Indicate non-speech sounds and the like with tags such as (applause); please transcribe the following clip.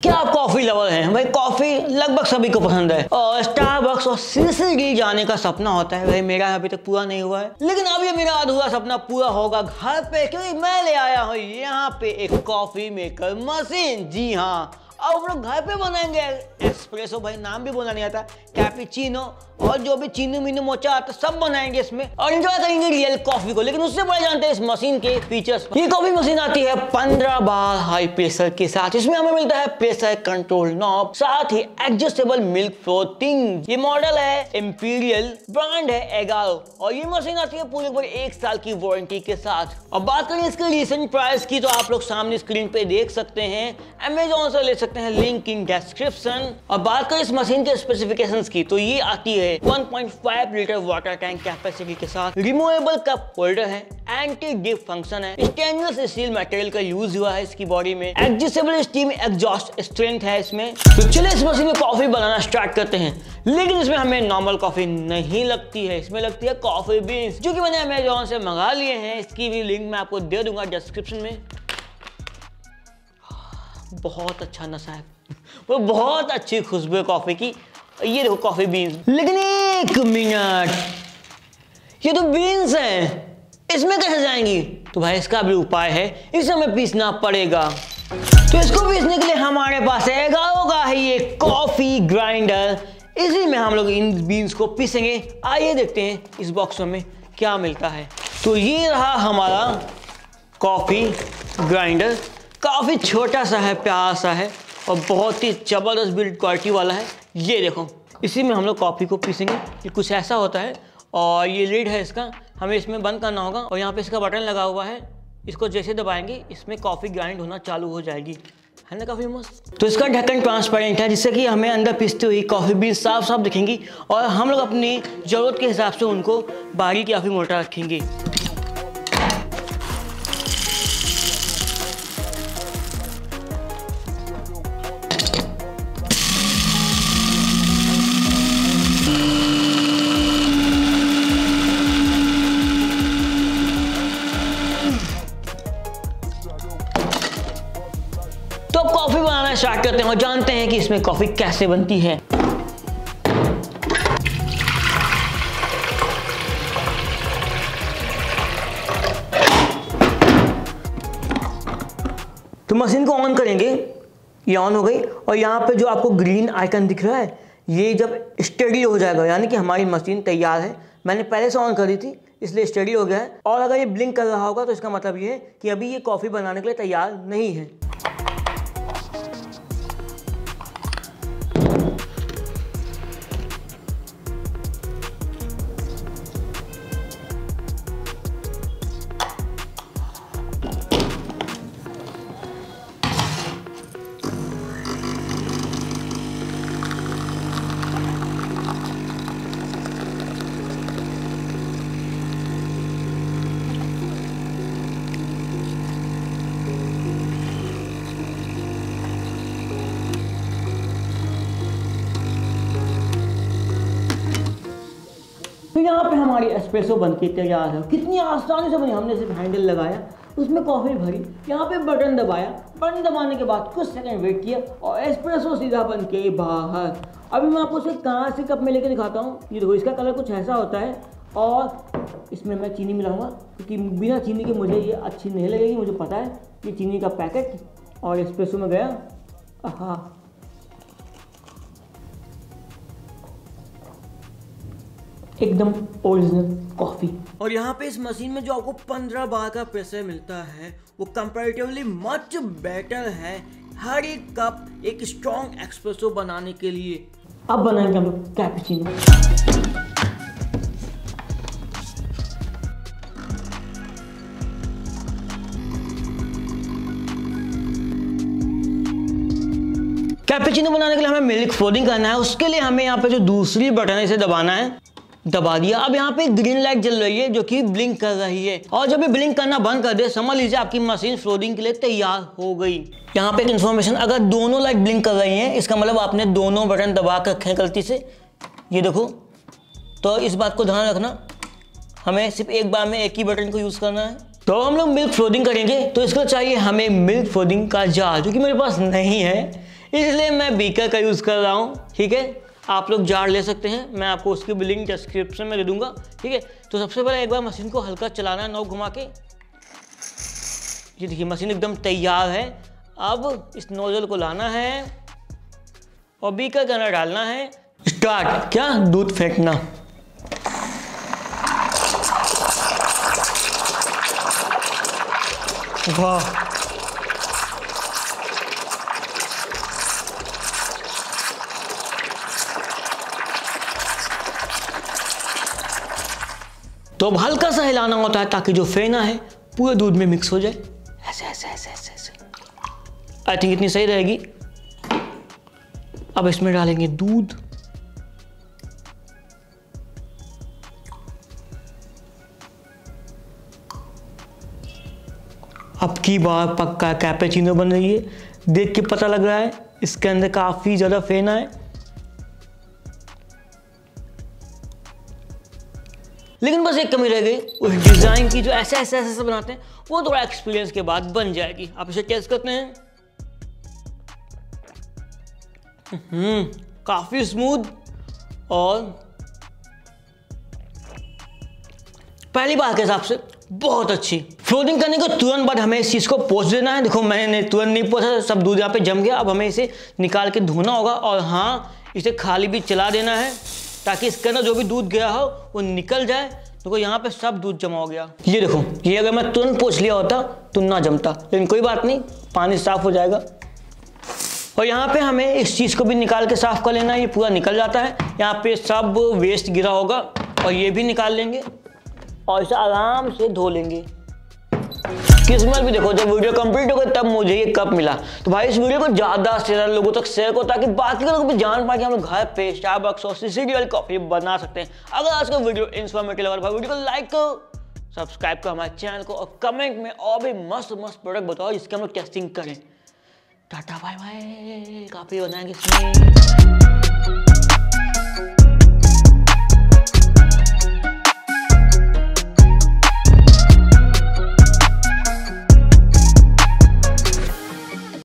क्या coffee lover हैं? भाई कॉफ़ी लगभग सभी को पसंद है। और स्टारबक्स और सीसीडी जाने का सपना होता है। भाई मेरा अभी तक पूरा नहीं हुआ है। लेकिन अब ये मेरा अधूरा सपना पूरा होगा घर पे, क्योंकि मैं ले आया हूँ यहाँ पे एक कॉफ़ी मेकर मशीन जी हाँ। अब हम लोग घर पे बनाएँगे। एक्सप्रेसो भाई नाम भी बोला नहीं आता कैपिचिनो और जो भी चीनी मीनू मोचा आता सब बनाएँगे इसमें। और एंजॉय करेंगे रियल कॉफ़ी को। लेकिन उससे बड़े जानते हैं इस मशीन के फीचर्स ये कॉफ़ी मशीन आती है पंद्रह बार हाई प्रेशर के साथ। इसमें हमें मिलता है प्रेशर कंट्रोल नॉब साथ ही एडजस्टेबल मिल्क फ्लोटिंग ये मॉडल है इंपीरियल ब्रांड है एगारो और ये मशीन आती है पूरे पूरे एक साल की वारंटी के साथ। और बात करें इसके रिसेंट प्राइस की तो आप लोग सामने स्क्रीन पे देख सकते हैं। अमेजोन से ले सकते हैं लिंक इन डिस्क्रिप्शन और बात करें इस मशीन के स्पेसिफिकेशन की तो ये आती है 1.5 लीटर वाटर टैंक कैपेसिटी के साथ रिमूवेबल कप होल्डर है एंटी डिप फ़ंक्शन है स्टेनलेस स्टील मटेरियल का यूज़ हुआ है इसकी बॉडी में। एडजस्टेबल स्टीम एग्जॉस्ट स्ट्रेंथ है इसमें। तो चलिए इस मशीन में कॉफ़ी बनाना स्टार्ट करते हैं। लेकिन इसमें हमें नॉर्मल कॉफ़ी नहीं लगती है। इसमें लगती है कॉफ़ी बीन्स जो कि मैंने अमेजोन से मंगा लिए हैं। इसकी भी लिंक मैं आपको दे दूँगा डिस्क्रिप्शन में। बहुत अच्छा नशा है। (laughs) वो बहुत अच्छी खुशबू है कॉफ़ी की। ये देखो कॉफ़ी बीन्स लेकिन एक मिनट। ये तो बीन्स हैं। इसमें कैसे जाएँगी? तो भाई, इसका भी उपाय है। इसे हमें पीसना पड़ेगा। तो इसको पीसने के लिए हमारे पास है गाँव का है ये कॉफ़ी ग्राइंडर इसी में हम लोग इन बीन्स को पीसेंगे। आइए देखते हैं इस बॉक्स में क्या मिलता है। तो ये रहा हमारा कॉफ़ी ग्राइंडर काफ़ी छोटा सा है, प्यारा सा है और बहुत ही ज़बरदस्त बिल्ड क्वालिटी वाला है। ये देखो, इसी में हम लोग कॉफ़ी को पीसेंगे। ये कुछ ऐसा होता है और ये लीड है इसका। हमें इसमें बंद करना होगा और यहाँ पे इसका बटन लगा हुआ है। इसको जैसे दबाएँगे, इसमें कॉफ़ी ग्राइंड होना चालू हो जाएगी। है ना काफ़ी मस्त? तो इसका ढक्कन ट्रांसपेरेंट है, जिससे कि हमें अंदर पीसते हुई कॉफ़ी बीन साफ़ साफ़ दिखेंगी और हम लोग अपनी ज़रूरत के हिसाब से उनको बारीक या फिर मोटा रखेंगे। स्टार्ट करते हैं और जानते हैं कि इसमें कॉफ़ी कैसे बनती है। तो मशीन को ऑन करेंगे। ये ऑन हो गई और यहाँ पे जो आपको ग्रीन आइकन दिख रहा है, ये जब स्टडी हो जाएगा, यानी कि हमारी मशीन तैयार है। मैंने पहले से ऑन कर थी, इसलिए स्टडी हो गया है। और अगर ये ब्लिंक कर रहा होगा तो इसका मतलब ये है कि अभी ये कॉफ़ी बनाने के लिए तैयार नहीं है। यहाँ पे हमारी एस्प्रेसो बन के तैयार है। कितनी आसानी से बनी हमने सिर्फ़ हैंडल लगाया, उसमें कॉफ़ी भरी, यहाँ पे बटन दबाया। बटन दबाने के बाद कुछ सेकंड वेट किया और एस्प्रेसो सीधा बन के बाहर। अभी मैं आपको उसे कहाँ से कप में लेके दिखाता हूँ। ये देखो, इसका कलर कुछ ऐसा होता है और इसमें मैं चीनी मिलाऊँगा, क्योंकि बिना चीनी के मुझे ये अच्छी नहीं लगेगी, मुझे पता है कि चीनी का पैकेट और एस्प्रेसो में गया। हाँ एकदम ओरिजिनल कॉफ़ी और यहाँ पे इस मशीन में जो आपको 15 बार का प्रेशर मिलता है वो कंपेरेटिवली मच बेटर है हर एक कप एक स्ट्रॉन्ग एक्सप्रेसो बनाने के लिए। अब बनाएँगे हम लोग कैपुचिनो कैपेचिनो बनाने के लिए हमें मिल्क फ्लोरिंग करना है उसके लिए हमें यहाँ पे जो दूसरी बटन है इसे दबाना है। दबा दिया। अब यहाँ पे ग्रीन लाइट जल रही है जो कि ब्लिंक कर रही है। और जब ये ब्लिंक करना बंद कर दे, समझ लीजिए आपकी मशीन फ्लोरिंग के लिए तैयार हो गई। यहाँ पे एक इन्फॉर्मेशन अगर दोनों लाइट ब्लिंक कर रही हैं, इसका मतलब आपने दोनों बटन दबा कर रखे गलती से। ये देखो तो इस बात को ध्यान रखना। हमें सिर्फ़ एक बार में एक ही बटन को यूज़ करना है। तो हम लोग मिल्क फ्लोडिंग करेंगे। तो इसको चाहिए हमें मिल्क फ्लोडिंग का जार जो कि मेरे पास नहीं है। इसलिए मैं बीकर का यूज़ कर रहा हूँ, ठीक है? आप लोग जार ले सकते हैं। मैं आपको उसकी लिंक डिस्क्रिप्शन में दे दूँगा, ठीक है? तो सबसे पहले एक बार मशीन को हल्का चलाना है नौ घुमा के। ये देखिए मशीन एकदम तैयार है। अब इस नोजल को लाना है और बीकर के अंदर डालना है। स्टार्ट क्या? दूध फेंकना। वाह। तो अब हल्का सा हिलाना होता है ताकि जो फेना है पूरे दूध में मिक्स हो जाए। ऐसे ऐसे ऐसे ऐसे ऐसे। आई थिंक इतनी सही रहेगी। अब इसमें डालेंगे दूध। अब की बार पक्का कैपेचिनो बन रही है। देख के पता लग रहा है इसके अंदर काफ़ी ज़्यादा फेना है। लेकिन बस एक कमी रह गई। उस डिज़ाइन की जो ऐसे ऐसे ऐसे बनाते हैं, वो थोड़ा एक्सपीरियंस के बाद बन जाएगी। आप इसे टेस्ट करते हैं? हम्म काफ़ी स्मूथ और पहली बार के हिसाब से बहुत अच्छी। फ्लोटिंग करने के तुरंत बाद हमें इस चीज़ को पोच देना है। देखो, मैंने तुरंत नहीं पोछा सब दूध यहाँ पे जम गया। अब हमें इसे निकाल के धोना होगा और हाँ इसे खाली भी चला देना है। ताकि इसके अंदर जो भी दूध गया हो, वो निकल जाए। देखो तो यहाँ पे सब दूध जमा हो गया। ये देखो, ये अगर मैं तुरंत पोछ लिया होता तो ना जमता। लेकिन कोई बात नहीं, पानी साफ़ हो जाएगा। और यहाँ पे हमें इस चीज़ को भी निकाल के साफ़ कर लेना है। ये पूरा निकल जाता है। यहाँ पे सब वेस्ट गिरा होगा, और ये भी निकाल लेंगे, और इसे आराम से धो लेंगे। किस्मत भी देखो, जब वीडियो कंप्लीट हो गई तब मुझे ये कप मिला। तो भाई, इस वीडियो को ज़्यादा से ज़्यादा लोगों तक शेयर करो, ताकि बाकी लोग भी जान पाए कि हम लोग घर पे स्टारबक्स और सीसीडी वाली कॉफ़ी बना सकते हैं। अगर आज का वीडियो इन्फॉर्मेटिव लगा, भाई, वीडियो को लाइक करो सब्सक्राइब करो हमारे चैनल को, और कमेंट में और भी मस्त मस्त प्रोडक्ट बताओ, जिसके हम लोग टेस्टिंग करें। टाटा बाय बाय काफ़ी बनाएँगे इसमें।